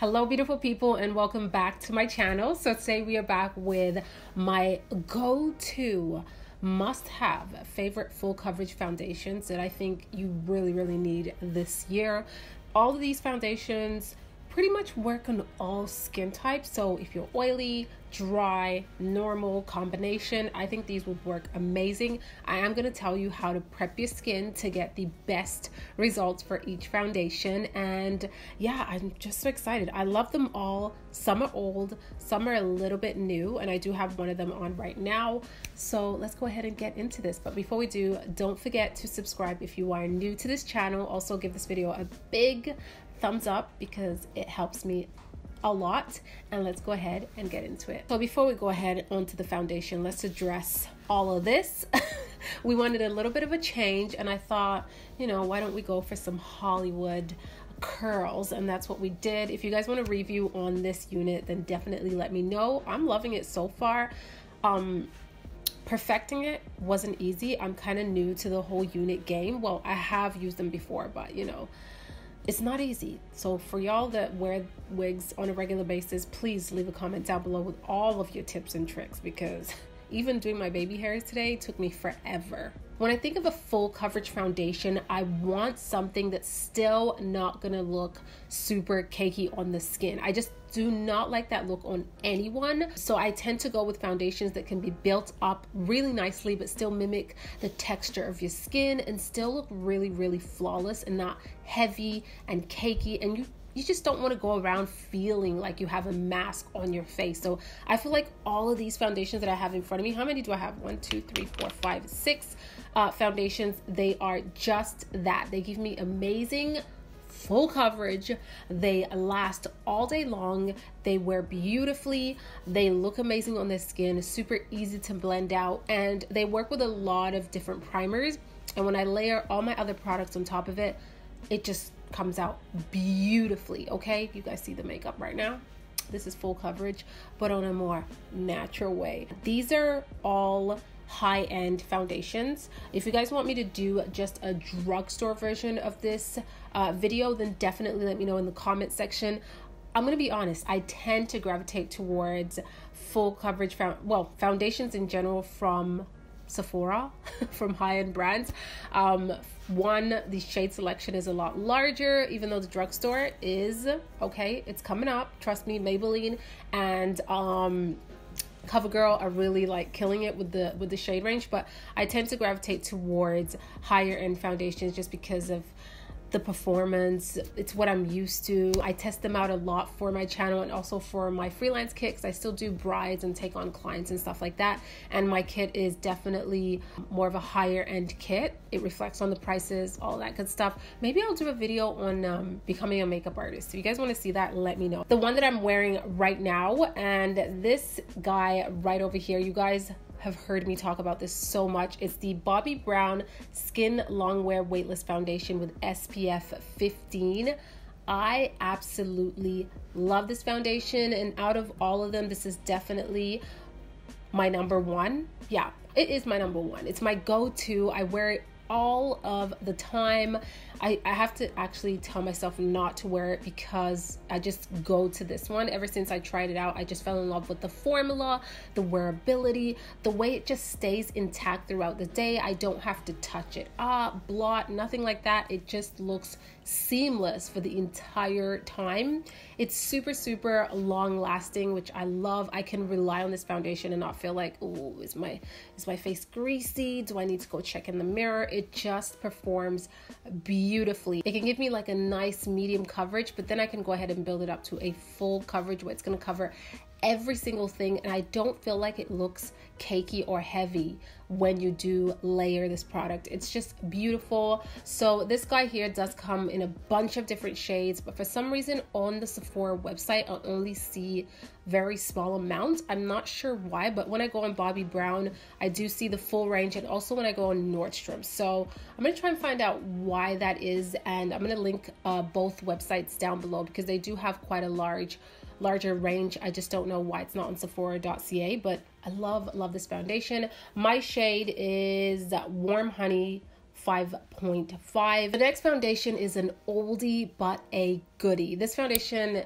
Hello, beautiful people, and welcome back to my channel. So, today we are back with my go to must have favorite full coverage foundations that I think you really, really need this year. All of these foundations pretty much work on all skin types. So if you're oily, dry, normal combination, I think these would work amazing. I am going to tell you how to prep your skin to get the best results for each foundation. And yeah, I'm just so excited. I love them all. Some are old, some are a little bit new, and I do have one of them on right now. So let's go ahead and get into this. But before we do, don't forget to subscribe if you are new to this channel. Also, give this video a big thumbs up because it helps me a lot and let's go ahead and get into it. So before we go ahead onto the foundation let's address all of this. We wanted a little bit of a change and i thought you know why don't we go for some hollywood curls? And that's what we did. If you guys want a review on this unit then definitely let me know. I'm loving it so far. Um perfecting it wasn't easy. I'm kind of new to the whole unit game. Well i have used them before but you know it's not easy. So for y'all that wear wigs on a regular basis, please leave a comment down below with all of your tips and tricks because even doing my baby hairs today took me forever. When I think of a full coverage foundation, I want something that's still not gonna look super cakey on the skin. I just do not like that look on anyone. So I tend to go with foundations that can be built up really nicely, but still mimic the texture of your skin and still look really, really flawless and not heavy and cakey. And you you just don't want to go around feeling like you have a mask on your face. So I feel like all of these foundations that I have in front of me, how many do I have? One, two, three, four, five, six uh, foundations. They are just that. They give me amazing full coverage. They last all day long. They wear beautifully. They look amazing on the skin, super easy to blend out, and they work with a lot of different primers. And when I layer all my other products on top of it, it just comes out beautifully. Okay, you guys see the makeup right now. This is full coverage, but on a more natural way. These are all high end foundations. If you guys want me to do just a drugstore version of this uh, video, then definitely let me know in the comment section. I'm gonna be honest, I tend to gravitate towards full coverage, found, well, foundations in general from Sephora from high end brands. Um, one, the shade selection is a lot larger, even though the drugstore is okay, it's coming up. Trust me, Maybelline and um, CoverGirl are really like killing it with the with the shade range, but I tend to gravitate towards higher end foundations just because of the performance. It's what I'm used to. I test them out a lot for my channel and also for my freelance kits. I still do brides and take on clients and stuff like that. And my kit is definitely more of a higher end kit. It reflects on the prices, all that good stuff. Maybe I'll do a video on um, becoming a makeup artist. If you guys want to see that, let me know. The one that I'm wearing right now, and this guy right over here, you guys have heard me talk about this so much. It's the Bobbi Brown Skin Longwear Weightless Foundation with SPF 15. I absolutely love this foundation, and out of all of them, this is definitely my number one. Yeah, it is my number one. It's my go to. I wear it all of the time. I, I have to actually tell myself not to wear it because I just go to this one. Ever since I tried it out, I just fell in love with the formula, the wearability, the way it just stays intact throughout the day. I don't have to touch it up, blot, nothing like that. It just looks seamless for the entire time. It's super, super long lasting, which I love. I can rely on this foundation and not feel like, oh, is my is my face greasy? Do I need to go check in the mirror? It just performs beautifully. It can give me like a nice medium coverage, but then I can go ahead and build it up to a full coverage where it's gonna cover every single thing and I don't feel like it looks cakey or heavy when you do layer this product. It's just beautiful. So this guy here does come in a bunch of different shades, but for some reason on the Sephora website, I'll only see very small amounts. I'm not sure why, but when I go on Bobbi Brown, I do see the full range and also when I go on Nordstrom. So I'm gonna try and find out why that is and I'm gonna link uh, both websites down below because they do have quite a large larger range. I just don't know why it's not on Sephora.ca, but I love, love this foundation. My shade is Warm Honey 5.5. The next foundation is an oldie but a goodie. This foundation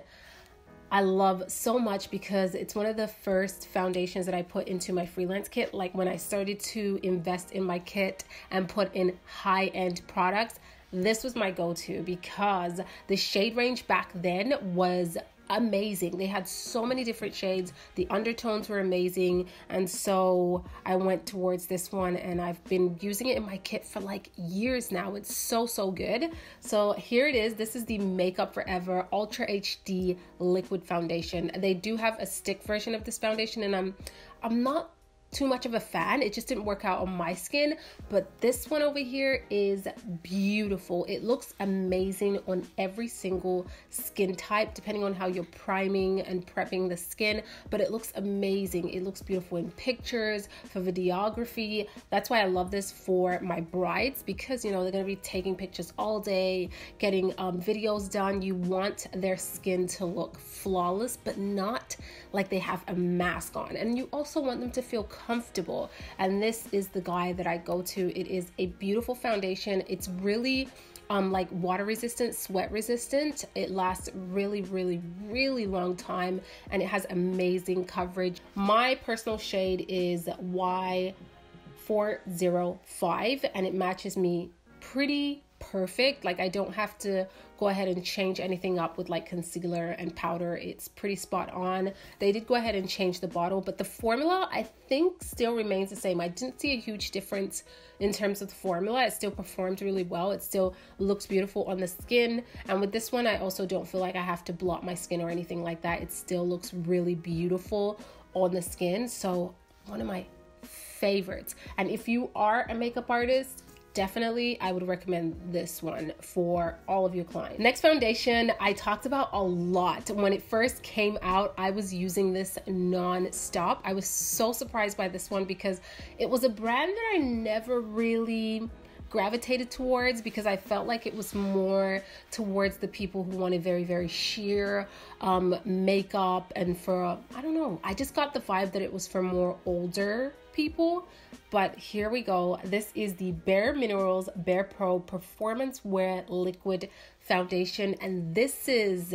I love so much because it's one of the first foundations that I put into my freelance kit. Like when I started to invest in my kit and put in high end products, this was my go to because the shade range back then was amazing. They had so many different shades. The undertones were amazing. And so I went towards this one and I've been using it in my kit for like years now. It's so, so good. So here it is. This is the Makeup Forever Ultra HD Liquid Foundation. They do have a stick version of this foundation and I'm I'm not too much of a fan. It just didn't work out on my skin. But this one over here is beautiful. It looks amazing on every single skin type, depending on how you're priming and prepping the skin. But it looks amazing. It looks beautiful in pictures, for videography. That's why I love this for my brides because, you know, they're to be taking pictures all day, getting um, videos done. You want their skin to look flawless, but not like they have a mask on. And you also want them to feel comfortable. And this is the guy that I go to. It is a beautiful foundation. It's really um, like water resistant, sweat resistant. It lasts really, really, really long time and it has amazing coverage. My personal shade is Y405 and it matches me pretty perfect. Like I don't have to go ahead and change anything up with like concealer and powder. It's pretty spot on. They did go ahead and change the bottle, but the formula I think still remains the same. I didn't see a huge difference in terms of the formula. It still performed really well. It still looks beautiful on the skin. And with this one, I also don't feel like I have to blot my skin or anything like that. It still looks really beautiful on the skin. So one of my favorites. And if you are a makeup artist, definitely I would recommend this one for all of your clients. Next foundation I talked about a lot. When it first came out, I was using this non-stop. I was so surprised by this one because it was a brand that I never really gravitated towards because I felt like it was more towards the people who wanted very, very sheer um, makeup and for, I don't know, I just got the vibe that it was for more older people. But here we go. This is the Bare Minerals Bare Pro Performance Wear Liquid Foundation. And this is,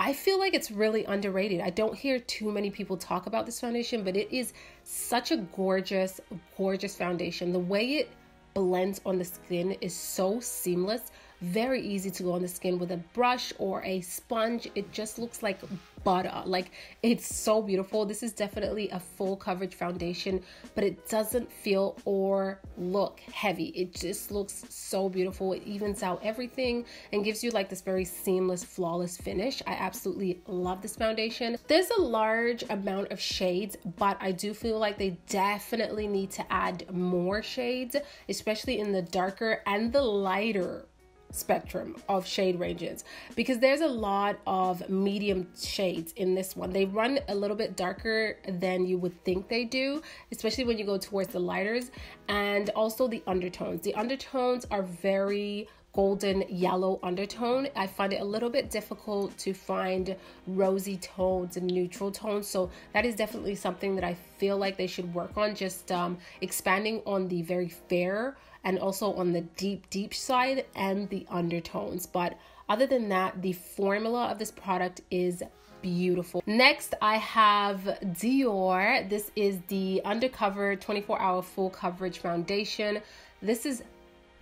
I feel like it's really underrated. I don't hear too many people talk about this foundation, but it is such a gorgeous, gorgeous foundation. The way it blends on the skin is so seamless very easy to go on the skin with a brush or a sponge. It just looks like butter. Like it's so beautiful. This is definitely a full coverage foundation but it doesn't feel or look heavy. It just looks so beautiful. It evens out everything and gives you like this very seamless flawless finish. I absolutely love this foundation. There's a large amount of shades but i do feel like they definitely need to add more shades especially in the darker and the lighter spectrum of shade ranges because there's a lot of medium shades in this one. They run a little bit darker than you would think they do, especially when you go towards the lighters and also the undertones. The undertones are very golden yellow undertone. I find it a little bit difficult to find rosy tones and neutral tones. So that is definitely something that I feel like they should work on, just um, expanding on the very fair and also on the deep, deep side and the undertones. But other than that, the formula of this product is beautiful. Next, I have Dior. This is the Undercover 24 Hour Full Coverage Foundation. This is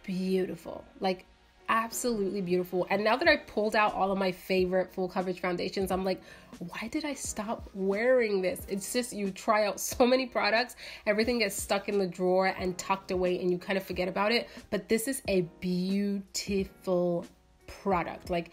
beautiful. Like, absolutely beautiful. And now that I pulled out all of my favorite full coverage foundations, I'm like, why did I stop wearing this? It's just you try out so many products, everything gets stuck in the drawer and tucked away, and you kind of forget about it. But this is a beautiful product. Like,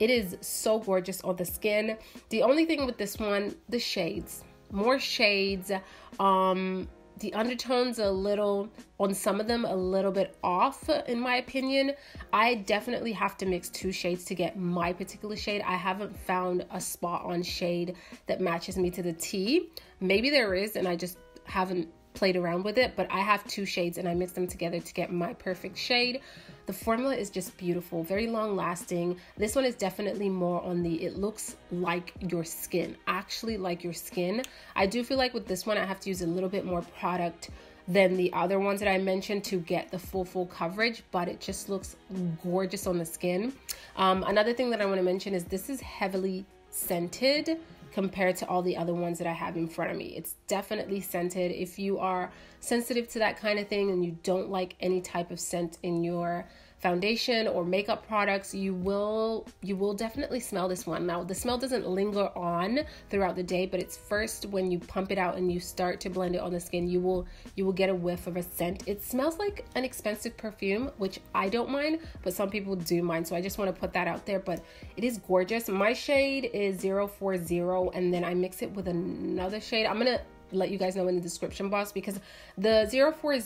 it is so gorgeous on the skin. The only thing with this one, the shades, more shades. Um, the undertones a little on some of them a little bit off in my opinion. I definitely have to mix two shades to get my particular shade. I haven't found a spot on shade that matches me to the t. Maybe there is and i just haven't played around with it but i have two shades and i mix them together to get my perfect shade the formula is just beautiful, very long lasting. This one is definitely more on the it looks like your skin, actually like your skin. I do feel like with this one, I have to use a little bit more product than the other ones that I mentioned to get the full full coverage but it just looks gorgeous on the skin um, another thing that I want to mention is this is heavily scented compared to all the other ones that I have in front of me. It's definitely scented. If you are sensitive to that kind of thing and you don't like any type of scent in your foundation or makeup products you will you will definitely smell this one. Now the smell doesn't linger on throughout the day but it's first when you pump it out and you start to blend it on the skin you will you will get a whiff of a scent. It smells like an expensive perfume which i don't mind but some people do mind so i just want to put that out there but it is gorgeous. My shade is 040 and then i mix it with another shade. I'm gonna let you guys know in the description box because the 040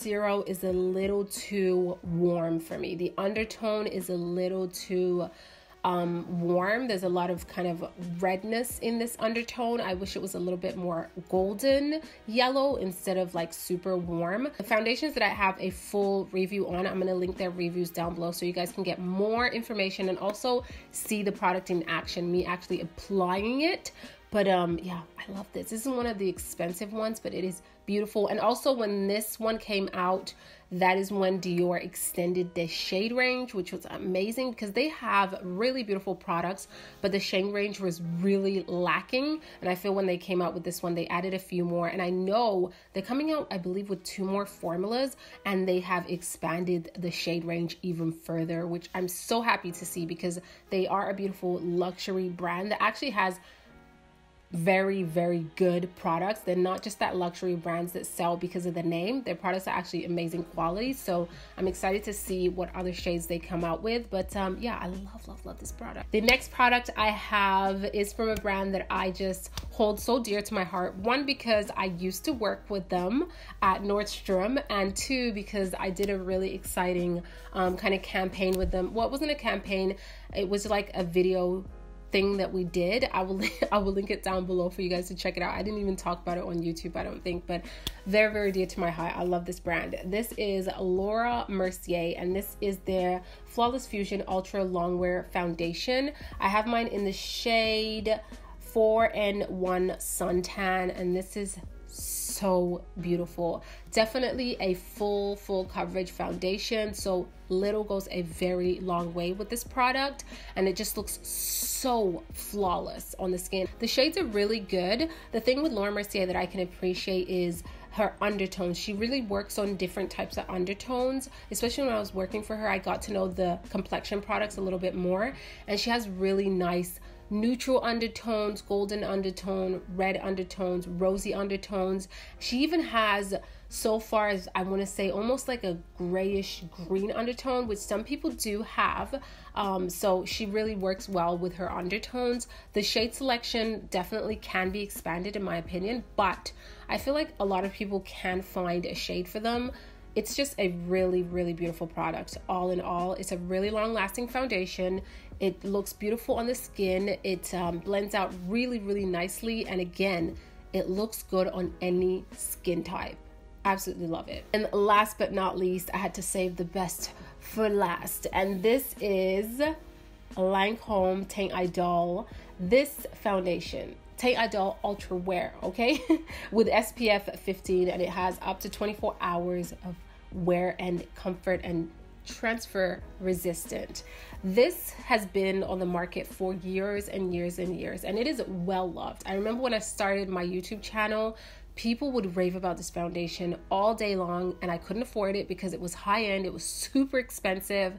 is a little too warm for me. The undertone is a little too um, warm. There's a lot of kind of redness in this undertone. I wish it was a little bit more golden yellow instead of like super warm. The foundations that I have a full review on, I'm going to link their reviews down below so you guys can get more information and also see the product in action, me actually applying it but um, yeah, I love this. This is one of the expensive ones, but it is beautiful. And also, when this one came out, that is when Dior extended the shade range, which was amazing because they have really beautiful products, but the shade range was really lacking. And I feel when they came out with this one, they added a few more. And I know they're coming out, I believe, with two more formulas, and they have expanded the shade range even further, which I'm so happy to see because they are a beautiful luxury brand that actually has very very good products. They're not just that luxury brands that sell because of the name. Their products are actually amazing quality. So i'm excited to see what other shades they come out with. But um, yeah i love love love this product. The next product i have is from a brand that i just hold so dear to my heart. One because i used to work with them at nordstrom and two because i did a really exciting um, kind of campaign with them. Well wasn't a campaign. It was like a video thing that we did. I will I will link it down below for you guys to check it out. I didn't even talk about it on YouTube, I don't think, but very very dear to my heart. I love this brand. This is Laura Mercier and this is their Flawless Fusion Ultra Longwear Foundation. I have mine in the shade 4 and 1 suntan and this is beautiful. Definitely a full, full coverage foundation. So little goes a very long way with this product and it just looks so flawless on the skin. The shades are really good. The thing with Laura Mercier that I can appreciate is her undertones. She really works on different types of undertones. Especially when I was working for her, I got to know the complexion products a little bit more. And she has really nice neutral undertones, golden undertone, red undertones, rosy undertones. She even has so far as I want to say almost like a grayish green undertone, which some people do have. Um, so she really works well with her undertones. The shade selection definitely can be expanded, in my opinion, but I feel like a lot of people can find a shade for them it's just a really really beautiful product all in all it's a really long lasting foundation it looks beautiful on the skin. It um, blends out really really nicely. And again it looks good on any skin type. Absolutely love it. And last but not least i had to save the best for last. And this is Lancome Teint Idole this foundation Teint Idole Ultra Wear, okay? With SPF 15 and it has up to 24 hours of wear and comfort and transfer resistant. This has been on the market for years and years and years, and it is well loved. I remember when I started my YouTube channel, people would rave about this foundation all day long, and I couldn't afford it because it was high end, it was super expensive.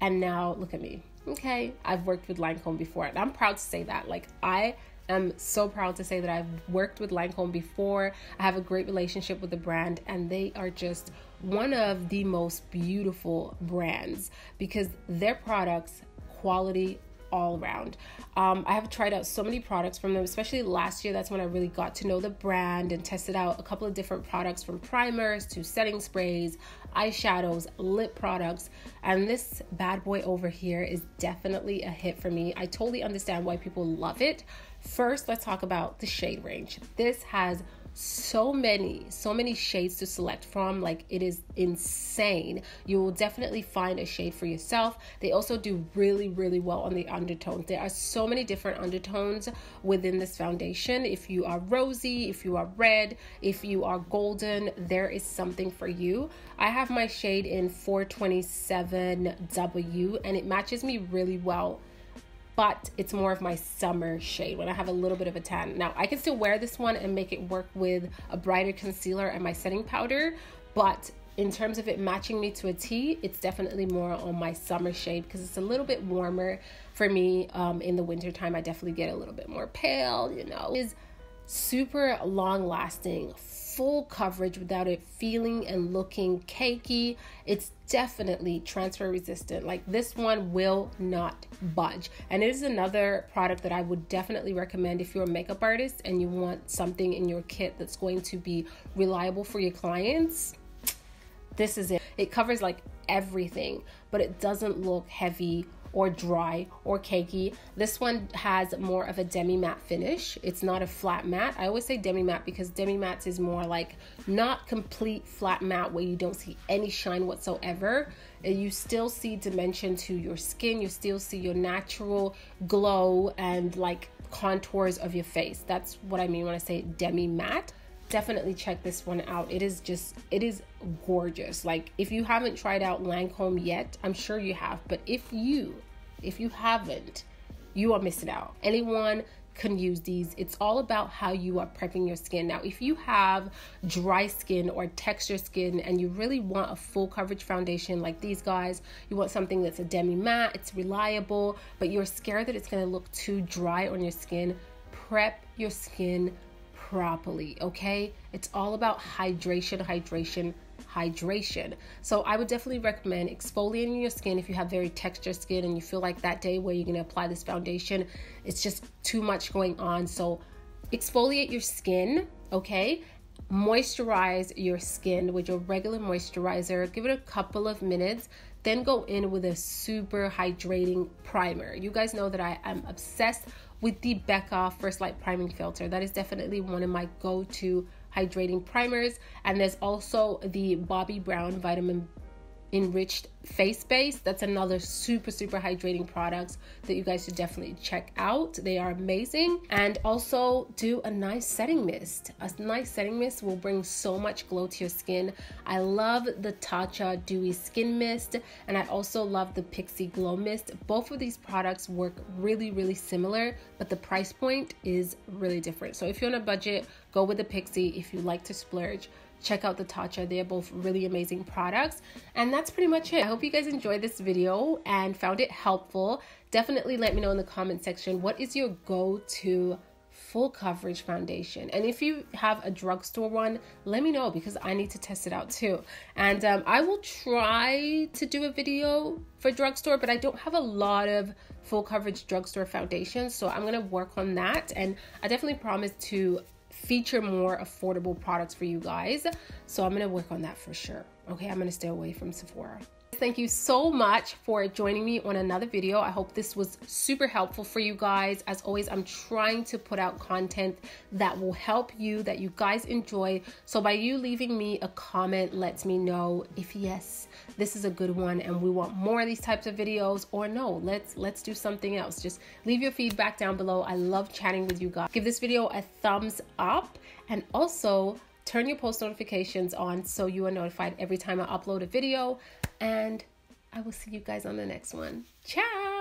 And now look at me. Okay, I've worked with Lancome before, and I'm proud to say that. Like, I am so proud to say that I've worked with Lancome before. I have a great relationship with the brand, and they are just one of the most beautiful brands because their products, quality all around. Um, I have tried out so many products from them, especially last year. That's when I really got to know the brand and tested out a couple of different products from primers to setting sprays, eyeshadows, lip products. And this bad boy over here is definitely a hit for me. I totally understand why people love it. First, let's talk about the shade range. This has so many so many shades to select from. Like it is insane. You will definitely find a shade for yourself. They also do really really well on the undertones. There are so many different undertones within this foundation. If you are rosy if you are red if you are golden there is something for you. I have my shade in 427w and it matches me really well but it's more of my summer shade when I have a little bit of a tan. Now, I can still wear this one and make it work with a brighter concealer and my setting powder, but in terms of it matching me to a T, it's definitely more on my summer shade because it's a little bit warmer for me um, in the wintertime. I definitely get a little bit more pale, you know. Is super long lasting, full coverage without it feeling and looking cakey. It's definitely transfer resistant. Like this one will not budge. And it is another product that I would definitely recommend if you're a makeup artist and you want something in your kit that's going to be reliable for your clients. This is it. It covers like everything, but it doesn't look heavy or dry or cakey. This one has more of a demi matte finish. It's not a flat matte. I always say demi matte because demi matte is more like not complete flat matte where you don't see any shine whatsoever. You still see dimension to your skin. You still see your natural glow and like contours of your face. That's what I mean when I say demi matte definitely check this one out. It is just, it is gorgeous. Like if you haven't tried out Lancome yet, I'm sure you have, but if you, if you haven't, you are missing out. Anyone can use these. It's all about how you are prepping your skin. Now, if you have dry skin or texture skin and you really want a full coverage foundation like these guys, you want something that's a demi matte, it's reliable, but you're scared that it's going to look too dry on your skin, prep your skin properly, okay? It's all about hydration, hydration, hydration. So I would definitely recommend exfoliating your skin if you have very textured skin and you feel like that day where you're going to apply this foundation, it's just too much going on. So exfoliate your skin, okay? Moisturize your skin with your regular moisturizer. Give it a couple of minutes then go in with a super hydrating primer. You guys know that I am obsessed with the Becca First Light Priming Filter. That is definitely one of my go-to hydrating primers. And there's also the Bobbi Brown Vitamin enriched face base that's another super super hydrating products that you guys should definitely check out. They are amazing. And also do a nice setting mist. A nice setting mist will bring so much glow to your skin. I love the tatcha dewy skin mist and i also love the pixi glow mist. Both of these products work really really similar but the price point is really different. So if you're on a budget go with the pixi if you like to splurge check out the Tatcha. They're both really amazing products. And that's pretty much it. I hope you guys enjoyed this video and found it helpful. Definitely let me know in the comment section what is your go-to full coverage foundation and if you have a drugstore one let me know because i need to test it out too and um, i will try to do a video for drugstore but i don't have a lot of full coverage drugstore foundations so i'm to work on that and i definitely promise to feature more affordable products for you guys. So I'm to work on that for sure. Okay, I'm to stay away from Sephora. Thank you so much for joining me on another video. I hope this was super helpful for you guys. As always, I'm trying to put out content that will help you, that you guys enjoy. So by you leaving me a comment lets me know if yes, this is a good one and we want more of these types of videos or no, let's let's do something else. Just leave your feedback down below. I love chatting with you guys. Give this video a thumbs up and also turn your post notifications on so you are notified every time I upload a video and I will see you guys on the next one. Ciao!